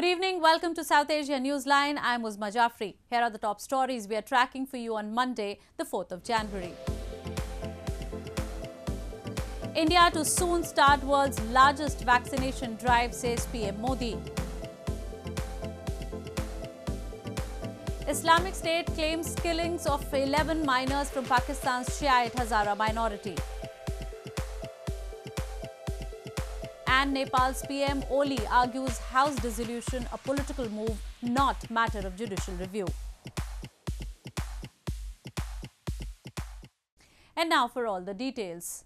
Good evening. Welcome to South Asia Newsline. I'm Uzma Jafri. Here are the top stories we are tracking for you on Monday, the 4th of January. India to soon start world's largest vaccination drive, says PM Modi. Islamic State claims killings of 11 miners from Pakistan's Shiite Hazara minority. And Nepal's PM Oli argues House dissolution a political move, not matter of judicial review. And now for all the details.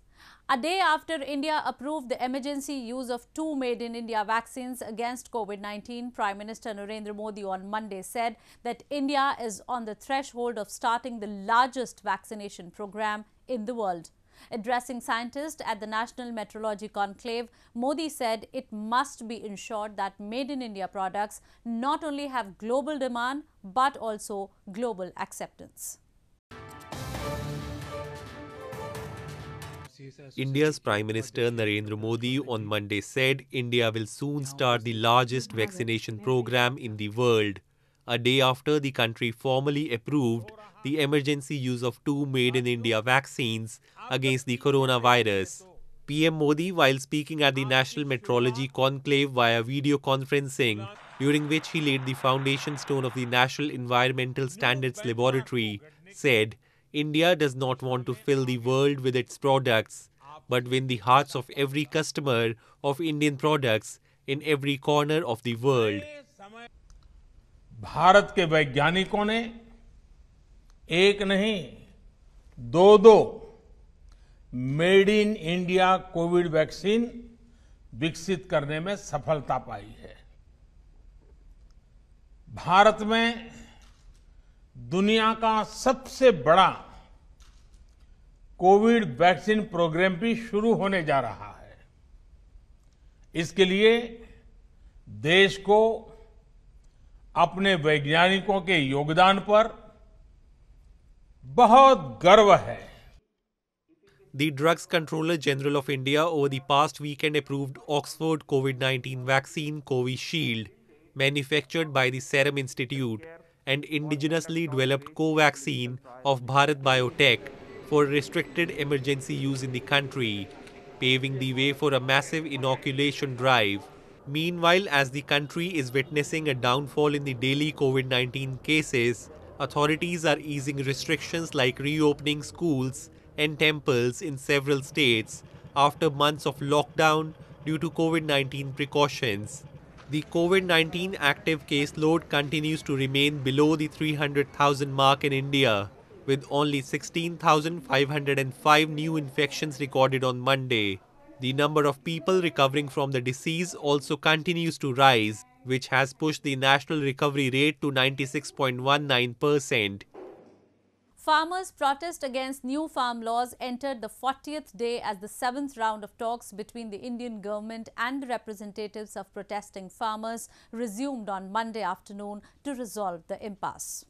A day after India approved the emergency use of two made in India vaccines against COVID 19, Prime Minister Narendra Modi on Monday said that India is on the threshold of starting the largest vaccination program in the world. Addressing scientists at the National Metrology Conclave, Modi said it must be ensured that made in India products not only have global demand but also global acceptance. India's Prime Minister Narendra Modi on Monday said India will soon start the largest vaccination program in the world, a day after the country formally approved the emergency use of two made in India vaccines against the coronavirus. PM Modi, while speaking at the National Metrology Conclave via video conferencing, during which he laid the foundation stone of the National Environmental Standards Laboratory, said India does not want to fill the world with its products, but win the hearts of every customer of Indian products in every corner of the world. Bharat के वैज्ञानिकों ने एक नहीं, दो दो। Made in India covid vaccine विकसित करने में सफलता पाई है। भारत में दुनिया का सबसे बड़ा कोविड वैक्सीन प्रोग्राम भी शुरू होने जा रहा है। इसके लिए देश को अपने वैज्ञानिकों के योगदान पर बहुत गर्व है The Drugs Controller General of India over the past weekend approved Oxford COVID 19 vaccine Covishield, manufactured by the Serum Institute, and indigenously developed Covaxin of Bharat Biotech for restricted emergency use in the country, paving the way for a massive inoculation drive. Meanwhile, as the country is witnessing a downfall in the daily COVID 19 cases, authorities are easing restrictions like reopening schools and temples in several states after months of lockdown due to COVID 19 precautions. The COVID 19 active caseload continues to remain below the 300,000 mark in India, with only 16,505 new infections recorded on Monday. The number of people recovering from the disease also continues to rise, which has pushed the national recovery rate to 96.19%. Farmers' protest against new farm laws entered the 40th day as the seventh round of talks between the Indian government and the representatives of protesting farmers resumed on Monday afternoon to resolve the impasse.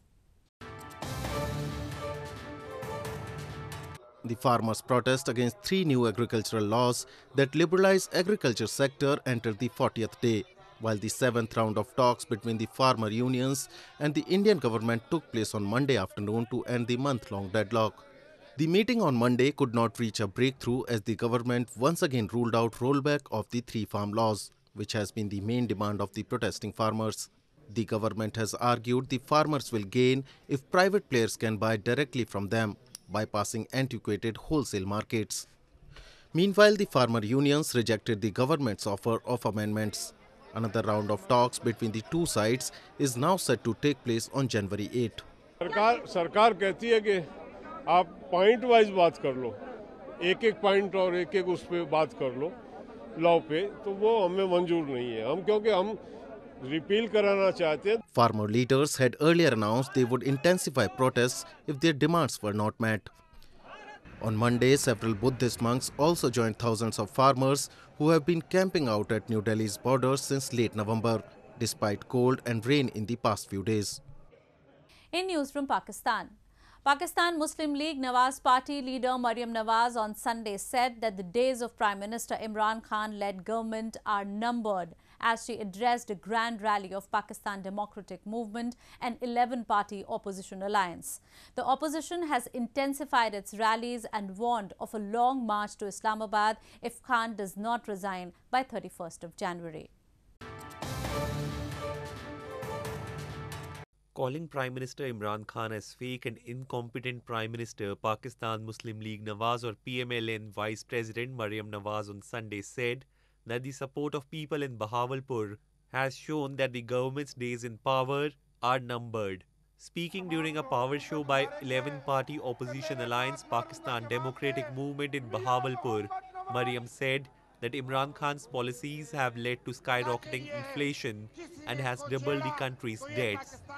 The farmers' protest against three new agricultural laws that liberalize agriculture sector entered the 40th day, while the seventh round of talks between the farmer unions and the Indian government took place on Monday afternoon to end the month-long deadlock. The meeting on Monday could not reach a breakthrough as the government once again ruled out rollback of the three farm laws, which has been the main demand of the protesting farmers. The government has argued the farmers will gain if private players can buy directly from them, bypassing antiquated wholesale markets. Meanwhile, the farmer unions rejected the government's offer of amendments. Another round of talks between the two sides is now set to take place on January 8. सरकार सरकार कहती है कि आप point wise बात कर लो एक एक पॉइंट और एक एक उस पर बात कर लो लॉ पे तो वो हमें मंजूर नहीं है हम क्योंकि हम रिपील कराना चाहते हैं Farmer leaders had earlier announced they would intensify protests if their demands were not met. on Monday, several Buddhist monks also joined thousands of farmers who have been camping out at New Delhi's borders since late November, despite cold and rain in the past few days. In news from Pakistan, Pakistan Muslim League Nawaz Party leader Maryam Nawaz on Sunday said that the days of Prime Minister Imran Khan led government are numbered as she addressed a grand rally of Pakistan Democratic Movement, an 11 party opposition alliance. The opposition has intensified its rallies and warned of a long march to Islamabad if Khan does not resign by 31st of January. Calling Prime Minister Imran Khan as fake and incompetent Prime Minister, Pakistan Muslim League Nawaz or PMLN Vice President Maryam Nawaz on Sunday said that the support of people in Bahawalpur has shown that the government's days in power are numbered. Speaking during a power show by 11 party opposition alliance Pakistan Democratic Movement in Bahawalpur, Maryam said that Imran Khan's policies have led to skyrocketing inflation and has doubled the country's debts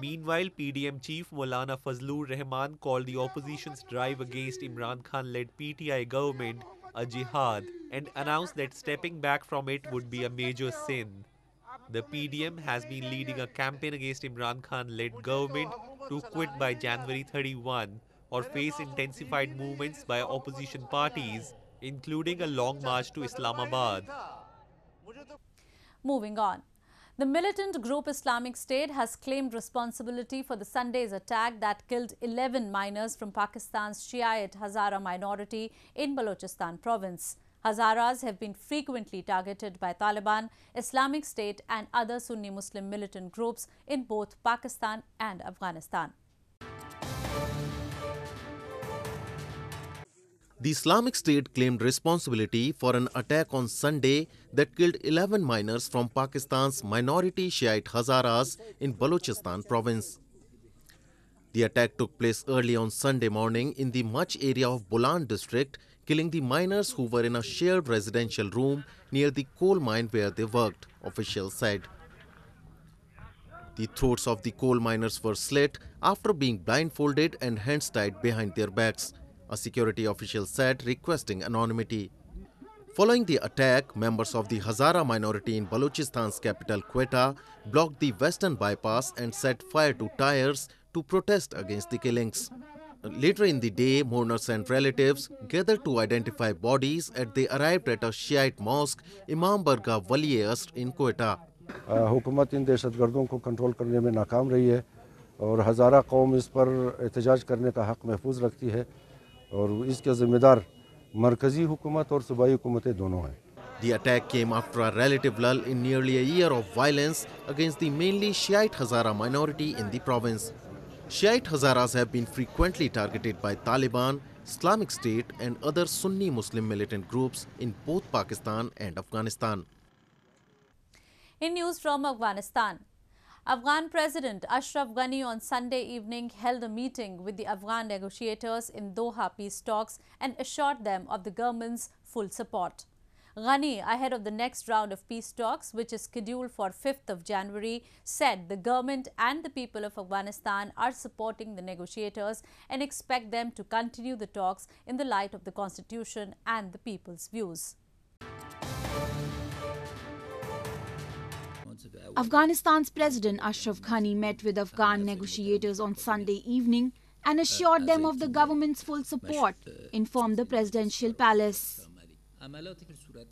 Meanwhile, PDM chief Maulana Fazlur Rahman called the opposition's drive against Imran Khan led PTI government a jihad and announced that stepping back from it would be a major sin. The PDM has been leading a campaign against Imran Khan led government to quit by January 31 or face intensified movements by opposition parties, including a long march to Islamabad. Moving on. The militant group Islamic State has claimed responsibility for the Sunday's attack that killed 11 miners from Pakistan's Shiite Hazara minority in Balochistan province. Hazaras have been frequently targeted by Taliban, Islamic State and other Sunni Muslim militant groups in both Pakistan and Afghanistan. The Islamic State claimed responsibility for an attack on Sunday that killed 11 miners from Pakistan's minority Shiite Hazaras in Balochistan province. The attack took place early on Sunday morning in the Mach area of Bolan district, killing the miners who were in a shared residential room near the coal mine where they worked, officials said. The throats of the coal miners were slit after being blindfolded and hands tied behind their backs a security official said, requesting anonymity. Following the attack, members of the Hazara minority in Balochistan's capital Quetta blocked the western bypass and set fire to tires to protest against the killings. Later in the day, mourners and relatives gathered to identify bodies as they arrived at a Shiite mosque, Imam Barga Wali Asr in Quetta. हुकूमत इन दहशत गर्दों को control करने में नाकाम रही है और हज़ारा कौम इस पर एहतजाज करने का हक महफूज रखती है और इसके जिम्मेदार मरकजी हुकूमत और सूबाई हुकूमतें दोनों हैं The attack came after a relative lull in nearly a year of violence against the mainly Shiite Hazara minority in the province. Shiite Hazaras have been frequently targeted by Taliban, Islamic State and other Sunni Muslim militant groups in both Pakistan and Afghanistan. In news from Afghanistan, Afghan President Ashraf Ghani on Sunday evening held a meeting with the Afghan negotiators in Doha peace talks and assured them of the government's full support. Ghani, ahead of the next round of peace talks, which is scheduled for 5th of January, said the government and the people of Afghanistan are supporting the negotiators and expect them to continue the talks in the light of the constitution and the people's views. Afghanistan's President Ashraf Ghani met with Afghan negotiators on Sunday evening and assured them of the government's full support, informed the presidential palace.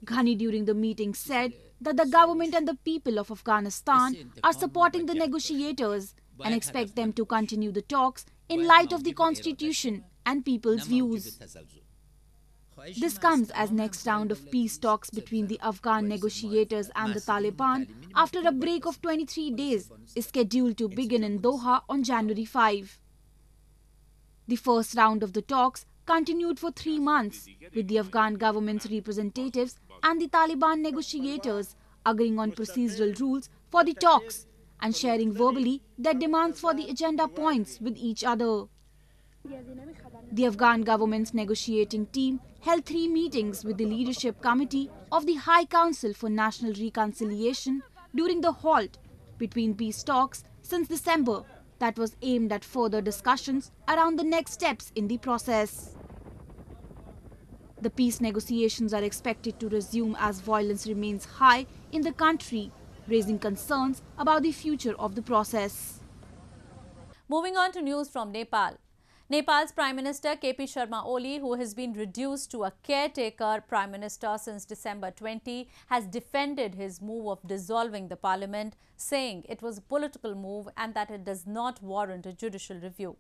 Ghani during the meeting said that the government and the people of Afghanistan are supporting the negotiators and expect them to continue the talks in light of the constitution and people's views. This comes as next round of peace talks between the Afghan negotiators and the Taliban after a break of 23 days is scheduled to begin in Doha on January 5. The first round of the talks continued for three months with the Afghan government's representatives and the Taliban negotiators agreeing on procedural rules for the talks and sharing verbally their demands for the agenda points with each other. The Afghan government's negotiating team held three meetings with the leadership committee of the High Council for National Reconciliation during the halt between peace talks since December that was aimed at further discussions around the next steps in the process. The peace negotiations are expected to resume as violence remains high in the country, raising concerns about the future of the process. Moving on to news from Nepal. Nepal's Prime Minister KP Sharma Oli, who has been reduced to a caretaker Prime Minister since December 20, has defended his move of dissolving the parliament, saying it was a political move and that it does not warrant a judicial review.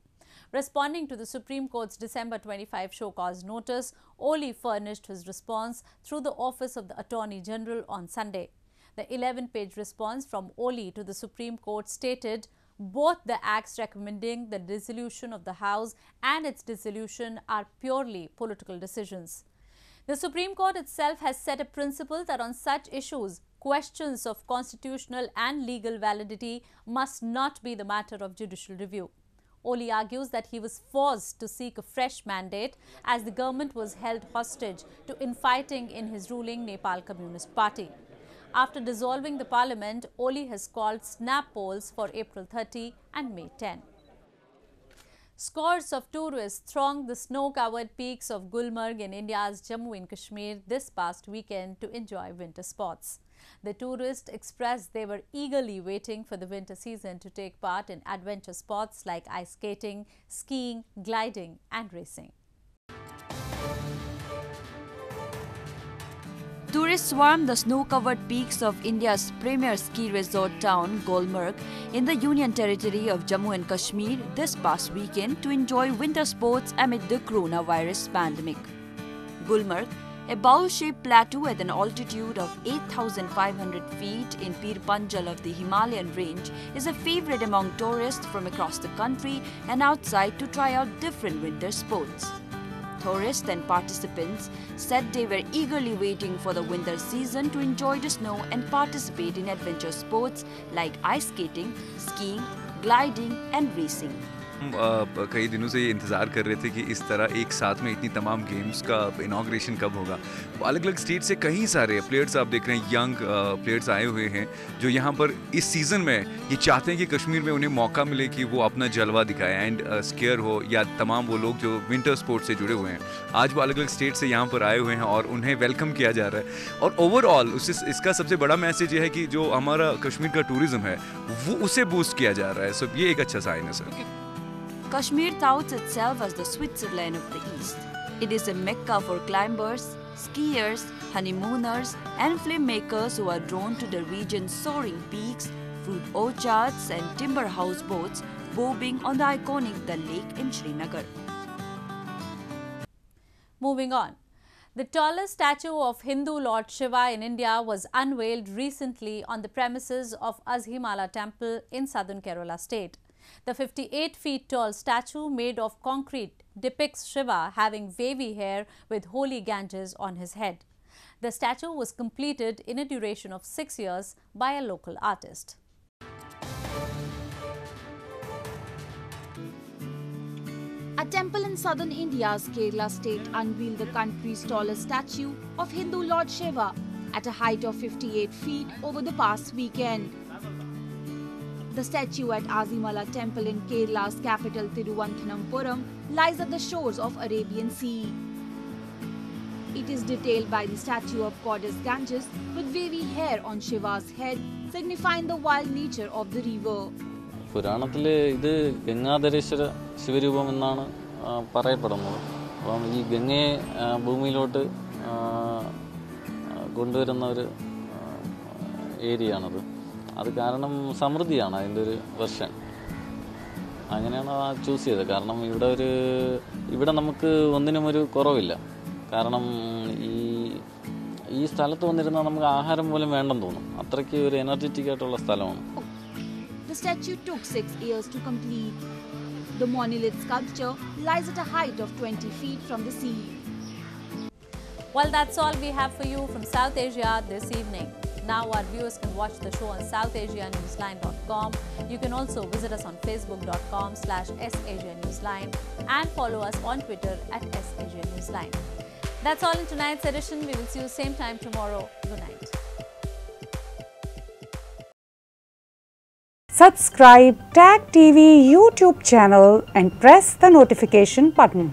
Responding to the Supreme Court's December 25 show cause notice, Oli furnished his response through the Office of the Attorney General on Sunday. The 11 page response from Oli to the Supreme Court stated both the acts recommending the dissolution of the House and its dissolution are purely political decisions. The Supreme Court itself has set a principle that on such issues, questions of constitutional and legal validity must not be the matter of judicial review. Oli argues that he was forced to seek a fresh mandate as the government was held hostage to infighting in his ruling Nepal Communist Party. After dissolving the parliament, Oli has called snap polls for April 30 and May 10. Scores of tourists thronged the snow-covered peaks of Gulmarg in India's Jammu and Kashmir this past weekend to enjoy winter sports. The tourists expressed they were eagerly waiting for the winter season to take part in adventure sports like ice skating, skiing, gliding and racing. Tourists swarmed the snow-covered peaks of India's premier ski resort town, Gulmarg, in the Union Territory of Jammu and Kashmir this past weekend to enjoy winter sports amid the coronavirus pandemic. Gulmarg, a bowl-shaped plateau at an altitude of 8,500 feet in Pir Panjal of the Himalayan range, is a favorite among tourists from across the country and outside to try out different winter sports. Tourists and participants said they were eagerly waiting for the winter season to enjoy the snow and participate in adventure sports like ice skating, skiing, gliding and racing. कई दिनों से ये इंतज़ार कर रहे थे कि इस तरह एक साथ में इतनी तमाम गेम्स का इनाग्रेशन कब होगा। अलग अलग स्टेट से कई सारे प्लेयर्स आप देख रहे हैं यंग प्लेयर्स आए हुए हैं, जो यहाँ पर इस सीज़न में ये चाहते हैं कि कश्मीर में उन्हें मौका मिले कि वो अपना जलवा दिखाएँ एंड स्केयर हो या तमाम वो लोग जो विंटर स्पोर्ट्स से जुड़े हुए हैं। आज वो अलग अलग स्टेट से यहाँ पर आए हुए हैं और उन्हें वेलकम किया जा रहा है। और ओवरऑल उसे इसका सबसे बड़ा मैसेज ये है कि जो हमारा कश्मीर का टूरिज़्म है, वो उसे बूस्ट किया जा रहा है। सो ये एक अच्छा साइन है sir Kashmir touts itself as the Switzerland of the East. It is a mecca for climbers, skiers, honeymooners, and filmmakers who are drawn to the region's soaring peaks, fruit orchards, and timber houseboats bobbing on the iconic Dal Lake in Srinagar. Moving on. The tallest statue of Hindu Lord Shiva in India was unveiled recently on the premises of Azhimala Temple in southern Kerala state. The 58 feet tall statue made of concrete depicts Shiva having wavy hair with holy Ganges on his head. The statue was completed in a duration of six years by a local artist. A temple in southern India's Kerala state unveiled the country's tallest statue of Hindu Lord Shiva at a height of 58 feet over the past weekend. The statue at Azimala Temple in Kerala's capital Thiruvananthapuram lies at the shores of Arabian Sea. It is detailed by the statue of goddess Ganges with wavy hair on Shiva's head, signifying the wild nature of the river. പുരാണത്തിലെ ഇത് ഗംഗാധരേശ്വര ശിവരൂപം എന്നാണ് പറയപ്പെടുന്നത് അപ്പം ഈ ഗംഗയെ ഭൂമിയിലോട്ട് കൊണ്ടുവരുന്ന ഒരു area ആണത് അത് കാരണം സമൃദ്ധിയാണ് അതിന്റെ ഒരു വെർഷൻ അങ്ങനെയാണ് ആ ചൂസ് ചെയ്തത് കാരണം ഇവിടെ ഒരു ഇവിടെ നമുക്ക് ഒന്നിനും ഒരു കുറവില്ല കാരണം ഈ ഈ സ്ഥലത്ത് വന്നിരുന്നാൽ നമുക്ക് ആഹാരം പോലും വേണ്ടെന്ന് തോന്നും അത്രയ്ക്ക് ഒരു എനർജറ്റിക് ആയിട്ടുള്ള സ്ഥലമാണ് The statue took six years to complete. The monolith sculpture lies at a height of 20 feet from the sea. Well, that's all we have for you from South Asia this evening. Now our viewers can watch the show on SouthAsiaNewsline.com. You can also visit us on Facebook.com slash SAsiaNewsline and follow us on Twitter at SAsiaNewsline. That's all in tonight's edition. We will see you same time tomorrow. Good night. Subscribe Tag TV YouTube channel and press the notification button.